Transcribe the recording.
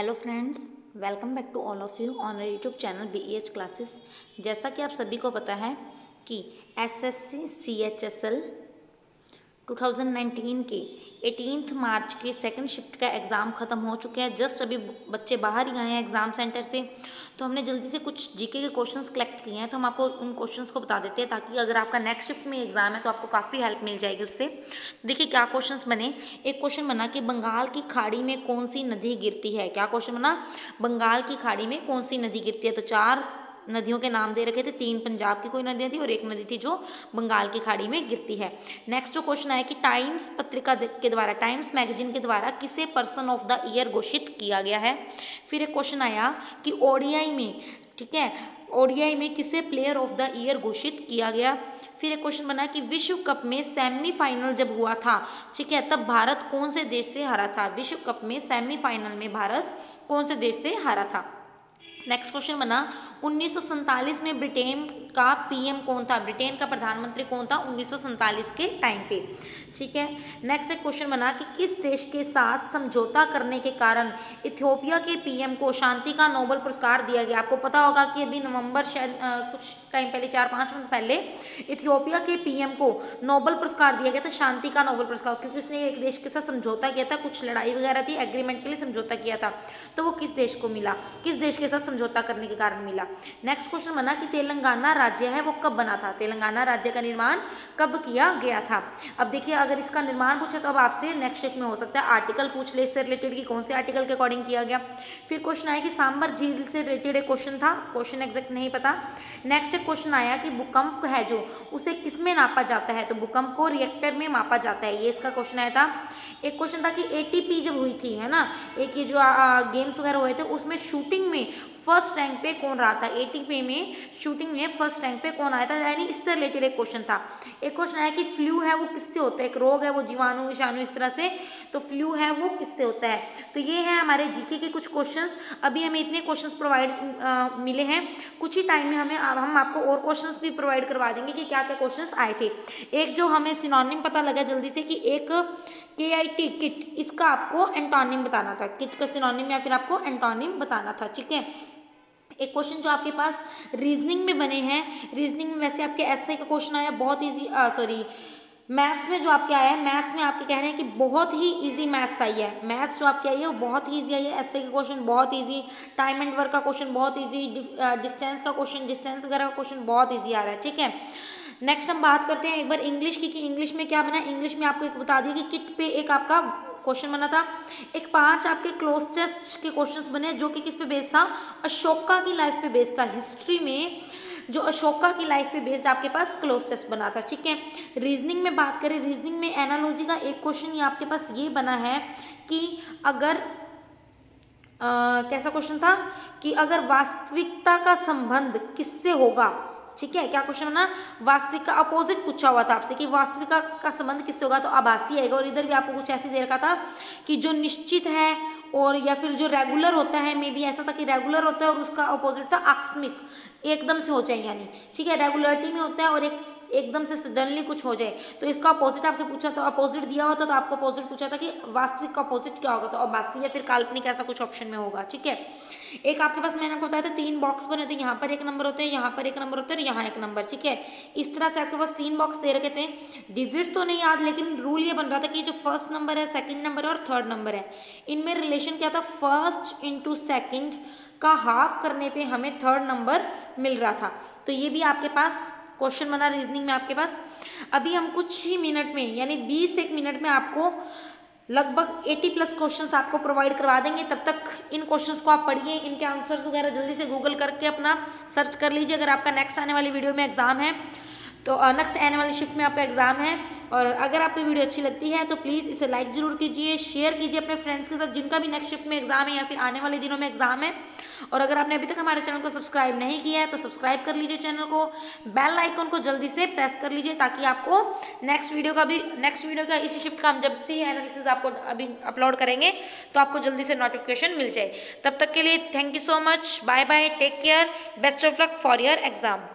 Hello friends, welcome back to all of you on YouTube channel B E H classes. जैसा कि आप सभी को पता है कि S S C C H S L 2019 के एटीनथ मार्च के सेकंड शिफ्ट का एग्ज़ाम ख़त्म हो चुके हैं। जस्ट अभी बच्चे बाहर ही आए हैं एग्ज़ाम सेंटर से। तो हमने जल्दी से कुछ जीके के क्वेश्चंस कलेक्ट किए हैं। तो हम आपको उन क्वेश्चंस को बता देते हैं ताकि अगर आपका नेक्स्ट शिफ्ट में एग्ज़ाम है तो आपको काफ़ी हेल्प मिल जाएगी उससे। देखिए क्या क्वेश्चन बने। एक क्वेश्चन बना कि बंगाल की खाड़ी में कौन सी नदी गिरती है? क्या क्वेश्चन बना? बंगाल की खाड़ी में कौन सी नदी गिरती है? तो चार नदियों के नाम दे रखे थे, तीन पंजाब की कोई नदियाँ थी और एक नदी थी जो बंगाल की खाड़ी में गिरती है। नेक्स्ट जो क्वेश्चन आया कि टाइम्स पत्रिका के द्वारा टाइम्स मैगजीन के द्वारा किसे पर्सन ऑफ़ द ईयर घोषित किया गया है? फिर एक क्वेश्चन आया कि ओडीआई में, ठीक है? ओडीआई में किसे प्लेयर ऑफ़ द ईयर घोषित किया गया? फिर एक क्वेश्चन बना कि विश्व कप में सेमीफाइनल जब हुआ था, ठीक है? तब भारत कौन से देश से हारा था? विश्व कप में सेमीफाइनल में भारत कौन से देश से हारा था? नेक्स्ट क्वेश्चन बना। उन्नीस में ब्रिटेन का पीएम कौन था? ब्रिटेन का प्रधानमंत्री कौन था उन्नीस के टाइम पे? ठीक है? नेक्स्ट क्वेश्चन बना कि किस देश के साथ समझौता करने के कारण इथियोपिया के पीएम को शांति का नोबल पुरस्कार दिया गया? आपको पता होगा कि अभी नवंबर शायद कुछ टाइम पहले, चार पाँच मिनट पहले इथियोपिया के पीएम को नोबल पुरस्कार दिया गया था, शांति का नोबल पुरस्कार। क्योंकि उसने एक देश के साथ समझौता किया था, कुछ लड़ाई वगैरह थी एग्रीमेंट के लिए समझौता किया था। तो वो किस देश को मिला? किस देश के साथ समझौता करने के कारण मिला। नेक्स्ट क्वेश्चन बना कि तेलंगाना राज्य है, वो कब बना था? तेलंगाना राज्य का निर्माण कब किया गया था? अब देखिए, अगर इसका निर्माण पूछे तो अब आपसे नेक्स्ट स्टेप में हो सकता है। आर्टिकल पूछ ले, इससे रिलेटेड कि कौन से आर्टिकल के अकॉर्डिंग किया गया। फिर क्वेश्चन आया कि सांबर झील से रिलेटेड एक क्वेश्चन था। क्वेश्चन एग्जैक्ट नहीं पता। नेक्स्ट क्वेश्चन आया कि भूकंप है जो, उसे किसमें नापा जाता है? तो भूकंप को रिएक्टर में मापा जाता है। ये इसका क्वेश्चन आया था। एक क्वेश्चन था कि एटीपी जब हुई थी, है ना? एक ये जो गेम्स वगैरह हुए थे, उसमें शूटिंग में फ़र्स्ट रैंक पे कौन रहा था? एटी पे में शूटिंग में फ़र्स्ट रैंक पे कौन आया था? यानी इससे रिलेटेड एक क्वेश्चन था। एक क्वेश्चन आया कि फ्लू है वो किससे होता है? एक रोग है वो जीवाणु, विषाणु, इस तरह से। तो फ्लू है वो किससे होता है? तो ये है हमारे जीके के कुछ क्वेश्चन अभी हमें इतने क्वेश्चन प्रोवाइड मिले हैं। कुछ ही टाइम में हमें हम आपको और क्वेश्चन भी प्रोवाइड करवा देंगे कि क्या क्या क्वेश्चन आए थे। एक जो हमें सिनोनिम पता लगा जल्दी से कि एक के आई टी किट इसका आपको एंटोनिम बताना था। किट का सिनोनिम या फिर आपको एंटोनिम बताना था, ठीक है? एक क्वेश्चन जो आपके पास रीजनिंग में बने हैं। रीजनिंग में वैसे आपके ऐसे का क्वेश्चन आया, बहुत ईजी सॉरी मैथ्स में जो आपके आया है मैथ्स में आपके कह रहे हैं कि बहुत ही इजी मैथ्स आई है। मैथ्स जो आपके आई है, वो बहुत ही इजी आई है। ऐसे का क्वेश्चन बहुत इजी टाइम एंड वर्क का क्वेश्चन बहुत इजी डिस्टेंस का क्वेश्चन डिस्टेंस वगैरह का क्वेश्चन बहुत इजी आ रहा है, ठीक है? नेक्स्ट हम बात करते हैं एक बार इंग्लिश की कि इंग्लिश में क्या बना? इंग्लिश में आपको एक बता दिया कि किट पे एक आपका क्वेश्चन बना था। एक पाँच आपके क्लोज टेस्ट के क्वेश्चंस बने जो कि किस पे बेस्ड था? अशोका की लाइफ पे बेस्ड था। हिस्ट्री में जो अशोका की लाइफ पे बेस्ड आपके पास क्लोज टेस्ट बना था। ठीक है? रीजनिंग में बात करें रीजनिंग में एनालॉजी का एक क्वेश्चन ये आपके पास ये बना है कि अगर आ, कैसा क्वेश्चन था? कि अगर वास्तविकता का संबंध किससे होगा? ठीक है? क्या क्वेश्चन बना वास्तविक का अपोजिट पूछा हुआ था आपसे कि वास्तविक का संबंध किससे होगा? तो आभासी आएगा और इधर भी आपको कुछ ऐसे दे रखा था कि जो निश्चित है और या फिर जो रेगुलर होता है मे बी ऐसा था कि रेगुलर होता है और उसका अपोजिट था आकस्मिक। एकदम से हो जाए यानी। ठीक है? रेगुलरिटी में होता है और एक एकदम से सडनली कुछ हो जाए। तो इसका अपोजिट आपसे पूछा था अपोजिट दिया हुआ था तो आपको अपोजिट पूछा था कि वास्तविक का अपोजिट क्या होगा तो अबासी या फिर काल्पनिक ऐसा कुछ ऑप्शन में होगा, ठीक है? एक आपके पास मैंने आपको बताया था, तीन बॉक्स बने होते हैं, यहाँ पर एक नंबर होते हैं, यहाँ पर एक नंबर होते हैं और यहाँ एक नंबर ठीक है? इस तरह से आपके पास तीन बॉक्स दे रखे थे। डिजिट्स तो नहीं याद, लेकिन रूल ये बन रहा था कि जो फ़र्स्ट नंबर है सेकेंड नंबर है और थर्ड नंबर है। इनमें रिलेशन क्या था? फ़र्स्ट इंटू सेकेंड का हाफ़ करने पे हमें थर्ड नंबर मिल रहा था। तो ये भी आपके पास क्वेश्चन बना रीजनिंग में आपके पास। अभी हम कुछ ही मिनट में, यानी 20 एक मिनट में आपको लगभग 80 प्लस क्वेश्चंस आपको प्रोवाइड करवा देंगे। तब तक इन क्वेश्चंस को आप पढ़िए, इनके आंसर्स वगैरह जल्दी से गूगल करके अपना सर्च कर लीजिए। अगर आपका नेक्स्ट आने वाली वीडियो में एग्ज़ाम है तो नेक्स्ट आने वाली शिफ्ट में आपका एग्ज़ाम है। और अगर आपको वीडियो अच्छी लगती है तो प्लीज़ इसे लाइक ज़रूर कीजिए शेयर कीजिए अपने फ्रेंड्स के साथ जिनका भी नेक्स्ट शिफ्ट में एग्ज़ाम है या फिर आने वाले दिनों में एग्ज़ाम है। और अगर आपने अभी तक हमारे चैनल को सब्सक्राइब नहीं किया है तो सब्सक्राइब कर लीजिए चैनल को। बेल आइकन को जल्दी से प्रेस कर लीजिए ताकि आपको नेक्स्ट वीडियो का भी नेक्स्ट वीडियो का इसी शिफ्ट का हम जब से एनालिसिस आपको अभी अपलोड करेंगे तो आपको जल्दी से नोटिफिकेशन मिल जाए। तब तक के लिए thank you so much bye bye take care best of luck for your exam